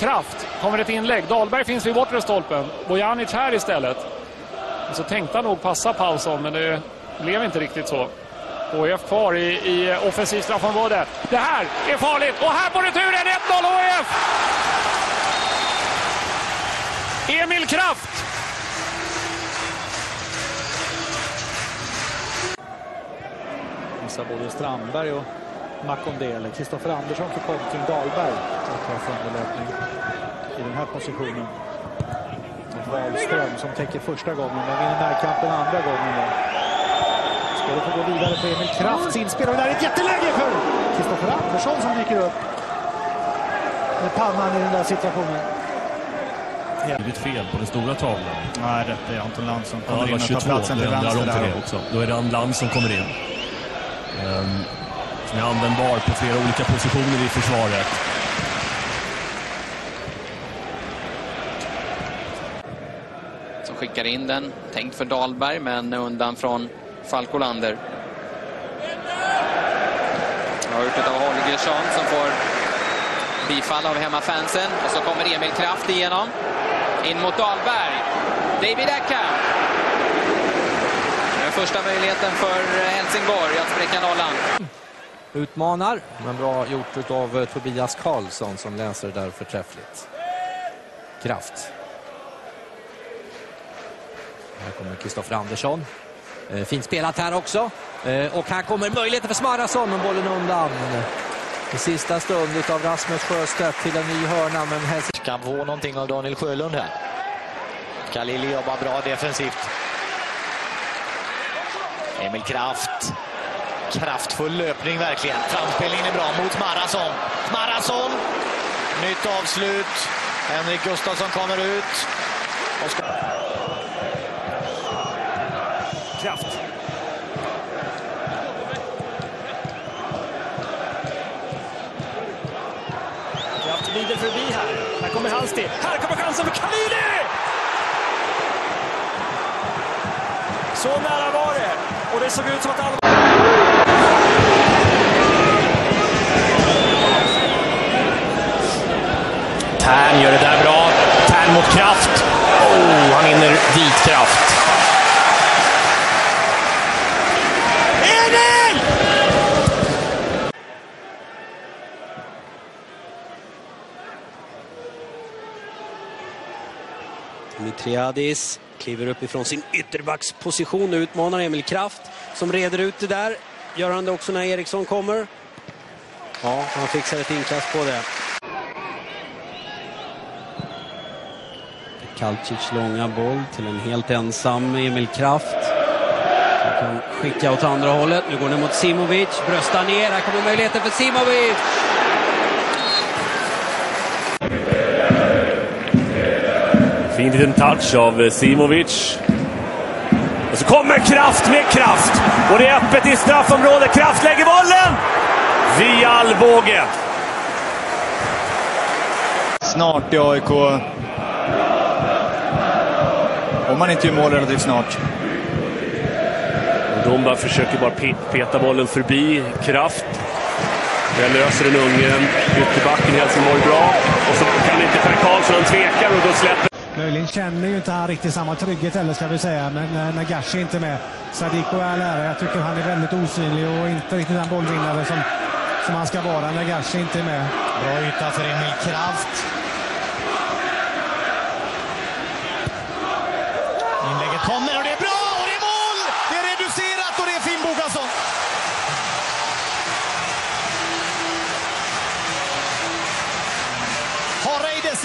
Kraft kommer ett inlägg. Dahlberg finns vid bortre stolpen. Bojanic här istället. Och så tänkte han nog passa Paulsson, men det blev inte riktigt så. HIF kvar i, i offensivt straffområde. Det här är farligt och här på returen 1-0 HIF! Emil Kraft! Missar både Strandberg och Makondele. Kristoffer Andersson för kontring. Dahlberg tar underlöpning i den här positionen. Och Wahlström som täcker första gången, men vinner närkampen andra gången. Då. Spelet får gå vidare på Emil Krafts inspel och det där är ett jätteläge för Kristoffer Andersson som dyker upp med pannan i den där situationen. Blivit fel på den stora tavlan. Nej, rätt är Anton Land som Ja, kommer det in var och 22. tar platsen Det till vänster där. det också. Då är det Land som kommer in. Um, som är användbar på flera olika positioner i försvaret. Som skickar in den. Tänkt för Dahlberg, men undan från Falkolander. gjort av Holgersson som får bifall av hemmafansen. Och så kommer Emil Kraft igenom. In mot Dahlberg. David Eckham. Den första möjligheten för Helsingborg att spräcka nollan. Utmanar, men bra gjort av Tobias Karlsson som läser det där förträffligt. Kraft. Här kommer Kristoffer Andersson. Eh, fint spelat här också. Eh, och här kommer möjligheten för Smarason, men bollen undan. I sista stund av Rasmus Sjöstedt till en ny hörna, men Helsingborg Kan få någonting av Daniel Sjölund här. Khalili jobbar bra defensivt. Emil Kraft. Kraftfull löpning verkligen. Framspelningen är bra mot Marason. Marason. Nytt avslut. Henrik Gustafsson kommer ut. Och ska... Kraft. Kraft glider förbi här. Här kommer Halsti. Här kommer chansen för Khalili! Så nära var det. Och det såg ut som att alla... Tern gör det där bra. Tern mot Kraft. Oh, han hinner dit Kraft. Emil! Dimitriadis kliver upp ifrån sin ytterbacksposition och utmanar Emil Kraft som reder ut det där. Gör han det också när Eriksson kommer? Ja, han fixar ett inkast på det. Kalcic långa boll till en helt ensam Emil Kraft. Han kan skicka åt andra hållet. Nu går den mot Simovic. Bröstar ner. Här kommer möjligheten för Simovic. Fin liten touch av Simovic. Och så kommer Kraft med kraft! Och det är öppet i straffområdet. Kraft lägger bollen! Via Alvbåge. Snart i AIK. Om man inte gör mål relativt snart. Domba försöker bara pe peta bollen förbi Kraft. Där löser den unge ytterbacken i Helsingborg bra. Och så kan inte Per Karlsson, tvekar och då släpper Möjligen känner ju inte han riktigt samma trygghet heller ska vi säga, men när Nagashi är inte med. Sadiko är ära, jag tycker han är väldigt osynlig och inte riktigt den bollvinnare som, som han ska vara. Nagashi är inte med. Bra yta för Emil Kraft.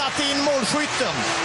Satte in målskytten?